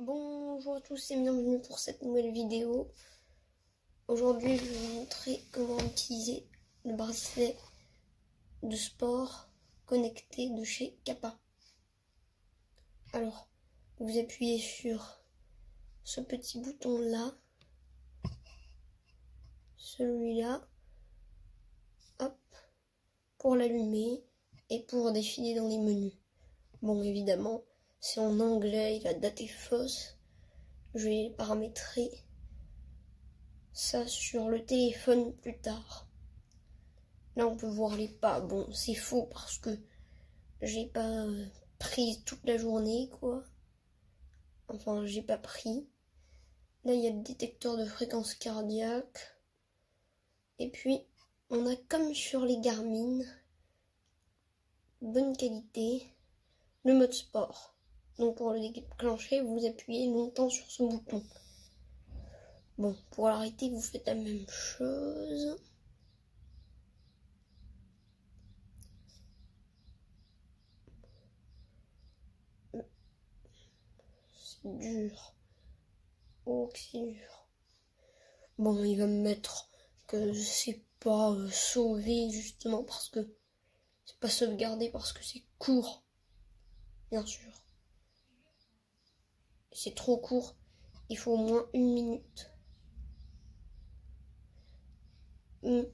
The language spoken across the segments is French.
Bonjour à tous et bienvenue pour cette nouvelle vidéo. Aujourd'hui, je vais vous montrer comment utiliser le bracelet de sport connecté de chez Kappa. Alors, vous appuyez sur ce petit bouton là, celui-là, hop, pour l'allumer et pour défiler dans les menus. Bon, évidemment, c'est en anglais la date est fausse. Je vais paramétrer ça sur le téléphone plus tard. Là, on peut voir les pas. Bon, c'est faux parce que j'ai pas pris toute la journée, quoi. Enfin, j'ai pas pris. Là, il y a le détecteur de fréquence cardiaque. Et puis, on a comme sur les Garmin, bonne qualité, le mode sport. Donc pour le déclencher, vous appuyez longtemps sur ce bouton. Bon, pour l'arrêter, vous faites la même chose. C'est dur. Oh, c'est dur. Bon, il va me mettre que c'est pas euh, sauvé justement parce que c'est pas sauvegardé parce que c'est court. Bien sûr c'est trop court. Il faut au moins une minute. Hum.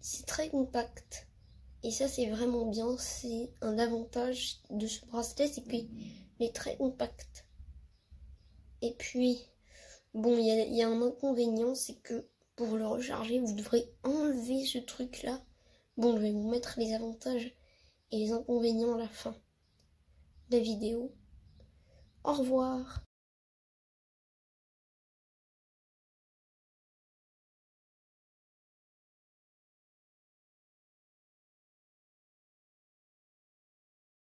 C'est très compact. Et ça, c'est vraiment bien. C'est un avantage de ce bracelet, c'est qu'il est très compact. Et puis, bon, il y, y, a un inconvénient, c'est que pour le recharger, vous devrez enlever ce truc-là. Bon, je vais vous mettre les avantages et les inconvénients à la fin de la vidéo. Au revoir.